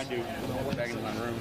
I do. Back in my room.